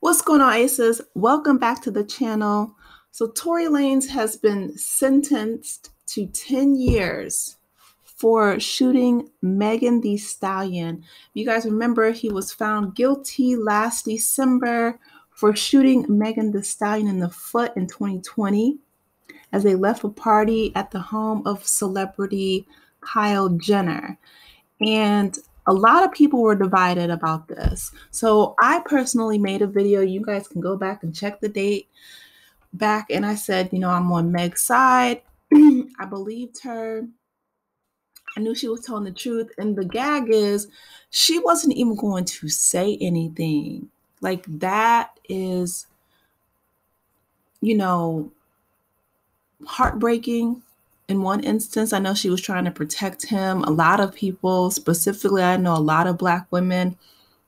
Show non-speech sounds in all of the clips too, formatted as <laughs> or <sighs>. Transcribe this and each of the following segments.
What's going on, Aces? Welcome back to the channel. So, Tory Lanez has been sentenced to 10 years for shooting Megan Thee Stallion. You guys remember he was found guilty last December for shooting Megan Thee Stallion in the foot in 2020 as they left a party at the home of celebrity Kylie Jenner. And a lot of people were divided about this. So I personally made a video. You guys can go back and check the date back. And I said, you know, I'm on Meg's side. <clears throat> I believed her. I knew she was telling the truth. And the gag is, she wasn't even going to say anything. Like, that is, you know, heartbreaking in one instance, I know she was trying to protect him. A lot of people, specifically, I know a lot of Black women,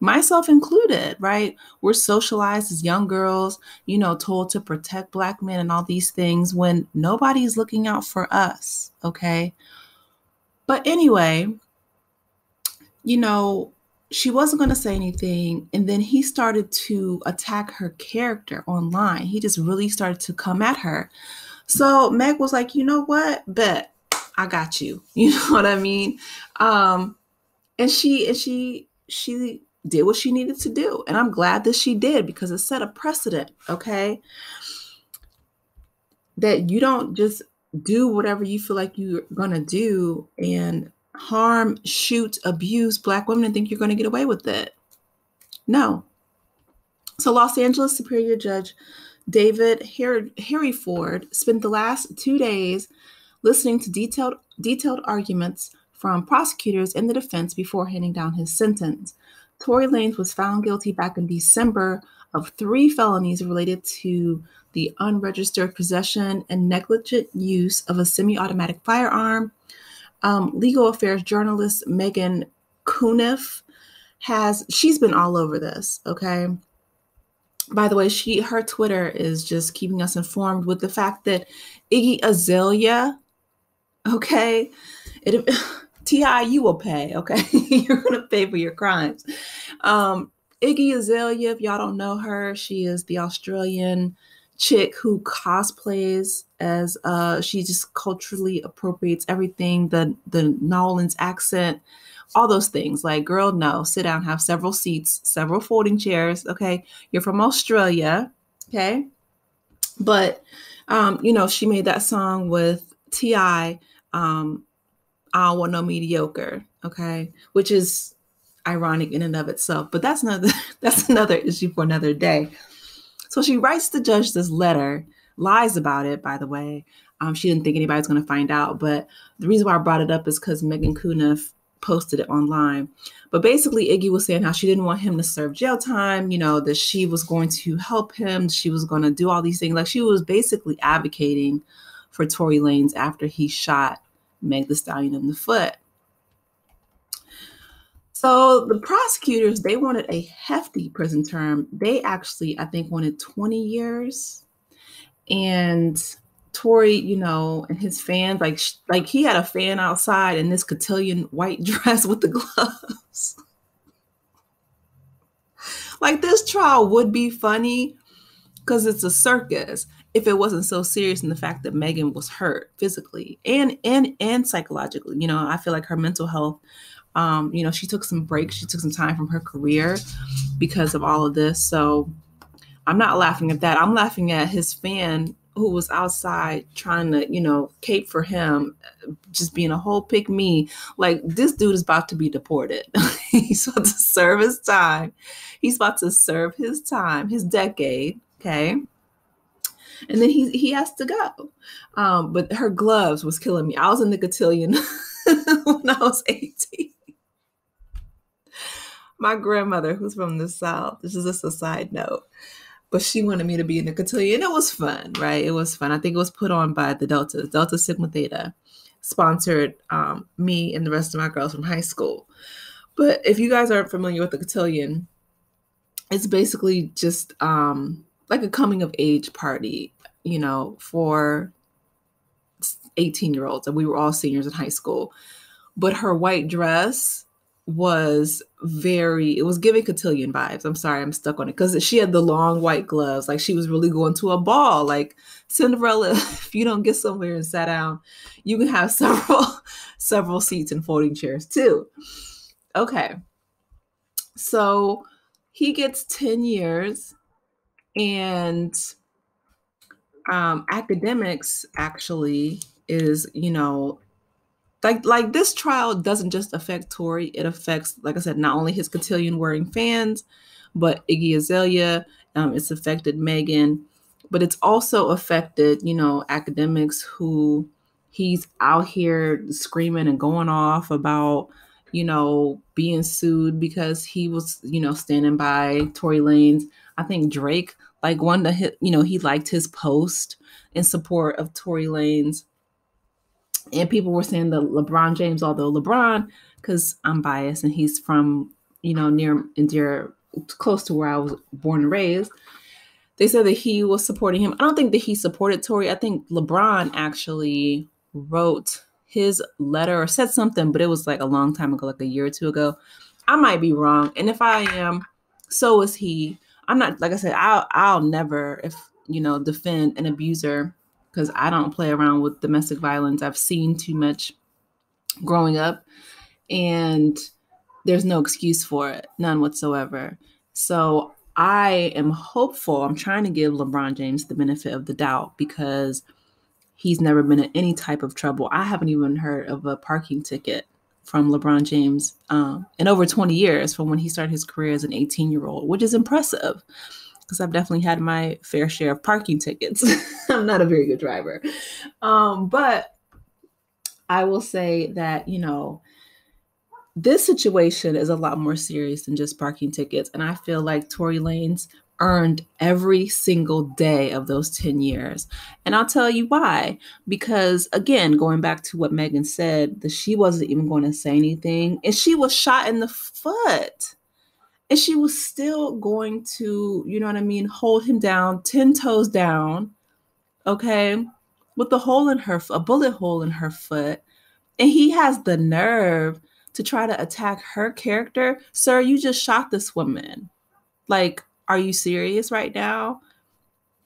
myself included, right? We're socialized as young girls, you know, told to protect Black men and all these things when nobody's looking out for us, okay? But anyway, you know, she wasn't going to say anything. And then he started to attack her character online. He just really started to come at her. So Meg was like, you know what? Bet I got you. <laughs> You know what I mean? Um, and she and she she did what she needed to do. And I'm glad that she did because it set a precedent, okay? That you don't just do whatever you feel like you're gonna do and harm, shoot, abuse black women and think you're gonna get away with it. No. So Los Angeles Superior Judge David Herriford spent the last two days listening to detailed, detailed arguments from prosecutors and the defense before handing down his sentence. Tory Lanez was found guilty back in December of three felonies related to the unregistered possession and negligent use of a semi automatic firearm. Um, legal affairs journalist Meghann Cuniff has, she's been all over this, okay? By the way, she her Twitter is just keeping us informed with the fact that Iggy Azalea, okay, it <laughs> Ti you will pay, okay, <laughs> you're gonna pay for your crimes. Um, Iggy Azalea, if y'all don't know her, she is the Australian chick who cosplays as uh she just culturally appropriates everything the the Nolans accent all those things. Like, girl, no, sit down, have several seats, several folding chairs. Okay. You're from Australia. Okay. But, um, you know, she made that song with T.I. Um, I don't want no mediocre. Okay. Which is ironic in and of itself. But that's another <laughs> that's another issue for another day. So she writes the judge this letter, lies about it, by the way. Um, she didn't think anybody's going to find out. But the reason why I brought it up is because Meghann Cuniff posted it online. But basically, Iggy was saying how she didn't want him to serve jail time, you know, that she was going to help him, she was going to do all these things. Like she was basically advocating for Tory Lanez after he shot Meg Thee Stallion in the foot. So the prosecutors, they wanted a hefty prison term. They actually, I think, wanted 20 years. And Tory, you know, and his fans, like like he had a fan outside in this cotillion white <laughs> dress with the gloves. like this trial would be funny because it's a circus if it wasn't so serious in the fact that Megan was hurt physically and and and psychologically. You know, I feel like her mental health. Um, you know, she took some breaks. She took some time from her career because of all of this. So I'm not laughing at that. I'm laughing at his fan who was outside trying to, you know, cape for him, just being a whole pick me. Like this dude is about to be deported. <laughs> He's about to serve his time. He's about to serve his time, his decade. Okay. And then he he has to go. Um, but her gloves was killing me. I was in the cotillion <laughs> when I was 18. My grandmother, who's from the South, this is just a side note but she wanted me to be in the cotillion. It was fun, right? It was fun. I think it was put on by the Deltas, Delta Sigma Theta, sponsored um, me and the rest of my girls from high school. But if you guys aren't familiar with the cotillion, it's basically just um, like a coming of age party, you know, for 18 year olds. And we were all seniors in high school. But her white dress was very it was giving cotillion vibes. I'm sorry i'm stuck on it. Because she had the long white gloves. Like she was really going to a ball. Like cinderella <laughs> if you don't get somewhere and sat down you can have <laughs> several several seats and folding chairs too. Okay. So he gets 10 years and um Akademiks actually is you know like like this trial doesn't just affect Tory, it affects, like I said, not only his cotillion wearing fans, but Iggy Azalea. Um, it's affected Megan, but it's also affected, you know, Akademiks who he's out here screaming and going off about, you know, being sued because he was, you know, standing by Tory Lanez. I think Drake like one to hit, you know, he liked his post in support of Tory Lanez and people were saying that LeBron James, although LeBron, because I'm biased and he's from, you know, near and near close to where I was born and raised, they said that he was supporting him. I don't think that he supported Tory. I think LeBron actually wrote his letter or said something, but it was like a long time ago, like a year or two ago. I might be wrong, and if I am, so is he. I'm not like I said. I'll I'll never if you know defend an abuser because I don't play around with domestic violence. I've seen too much growing up, and there's no excuse for it, none whatsoever. So I am hopeful. I'm trying to give LeBron James the benefit of the doubt because he's never been in any type of trouble. I haven't even heard of a parking ticket from LeBron James um, in over 20 years from when he started his career as an 18 year old, which is impressive because I've definitely had my fair share of parking tickets. <laughs> I'm not a very good driver. Um, but I will say that, you know, this situation is a lot more serious than just parking tickets. And I feel like Tory Lanez earned every single day of those 10 years. And I'll tell you why. Because again, going back to what Megan said, that she wasn't even going to say anything, and she was shot in the foot and she was still going to, you know what I mean, hold him down, 10 toes down, okay, with a hole in her, a bullet hole in her foot. And he has the nerve to try to attack her character. Sir, you just shot this woman. Like, are you serious right now?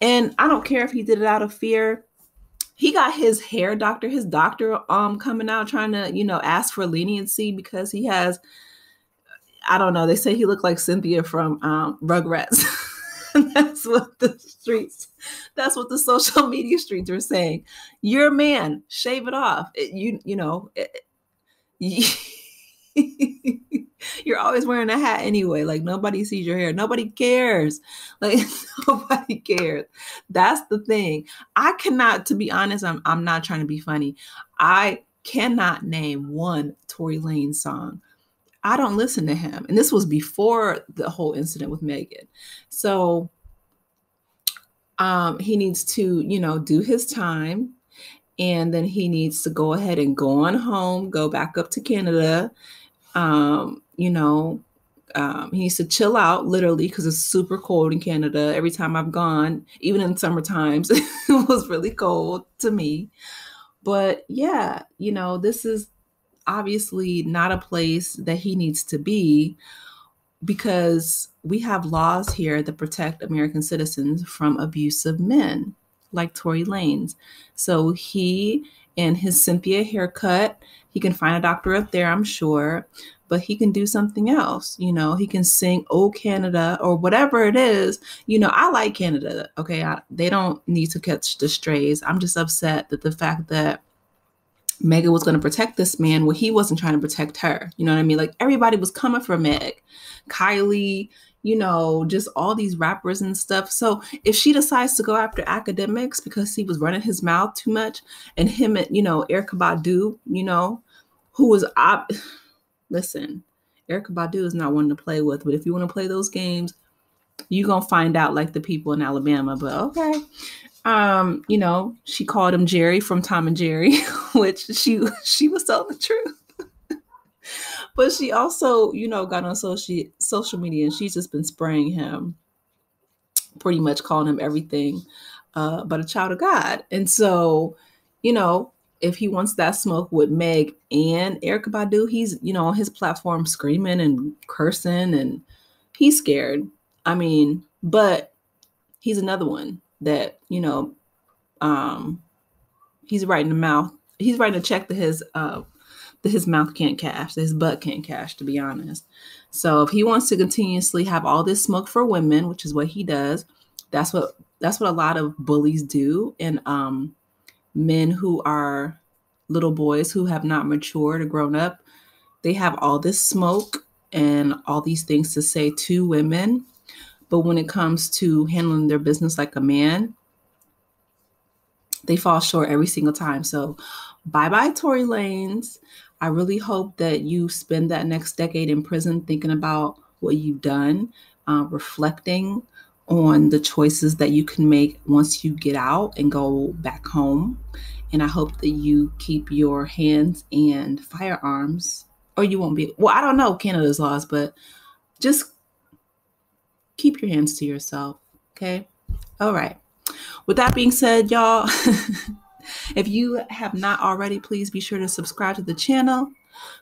And I don't care if he did it out of fear. He got his hair doctor, his doctor um coming out trying to, you know, ask for leniency because he has I don't know. They say he looked like Cynthia from um, Rugrats. <laughs> that's what the streets, that's what the social media streets are saying. You're a man, shave it off. It, you you know, it, <laughs> you're always wearing a hat anyway. Like nobody sees your hair. Nobody cares. Like <laughs> nobody cares. That's the thing. I cannot, to be honest, I'm I'm not trying to be funny. I cannot name one Tory Lane song I don't listen to him. And this was before the whole incident with Megan. So um, he needs to, you know, do his time. And then he needs to go ahead and go on home, go back up to Canada. Um, you know, um, he needs to chill out literally because it's super cold in Canada. Every time I've gone, even in summer times, <laughs> it was really cold to me. But yeah, you know, this is obviously not a place that he needs to be because we have laws here that protect American citizens from abusive men like Tory Lanez. So he and his Cynthia haircut, he can find a doctor up there, I'm sure, but he can do something else. You know, he can sing Oh Canada or whatever it is. You know, I like Canada. Okay. I, they don't need to catch the strays. I'm just upset that the fact that Meghan was going to protect this man when he wasn't trying to protect her. You know what I mean? Like everybody was coming for Meg, Kylie, you know, just all these rappers and stuff. So if she decides to go after Akademiks because he was running his mouth too much, and him and you know Erykah Badu, you know, who was op- <sighs> listen, Erykah Badu is not one to play with. But if you want to play those games, you're gonna find out like the people in Alabama. But okay, um, you know, she called him Jerry from Tom and Jerry, <laughs> which she she was telling the truth. <laughs> but she also, you know, got on social social media and she's just been spraying him, pretty much calling him everything uh, but a child of God. And so, you know, if he wants that smoke with Meg and Erykah Badu, he's, you know, on his platform screaming and cursing and he's scared. I mean, but he's another one that, you know, um, he's writing a mouth, he's writing a check to his uh that his mouth can't cash, that his butt can't cash, to be honest. So if he wants to continuously have all this smoke for women, which is what he does, that's what that's what a lot of bullies do. And um men who are little boys who have not matured or grown up, they have all this smoke and all these things to say to women. But when it comes to handling their business like a man, they fall short every single time. So, bye bye, Tory Lanez. I really hope that you spend that next decade in prison thinking about what you've done, uh, reflecting on the choices that you can make once you get out and go back home. And I hope that you keep your hands and firearms, or you won't be. Well, I don't know Canada's laws, but just keep your hands to yourself. Okay. All right. With that being said, y'all, <laughs> if you have not already, please be sure to subscribe to the channel.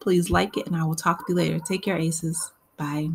Please like it, and I will talk to you later. Take care, aces. Bye.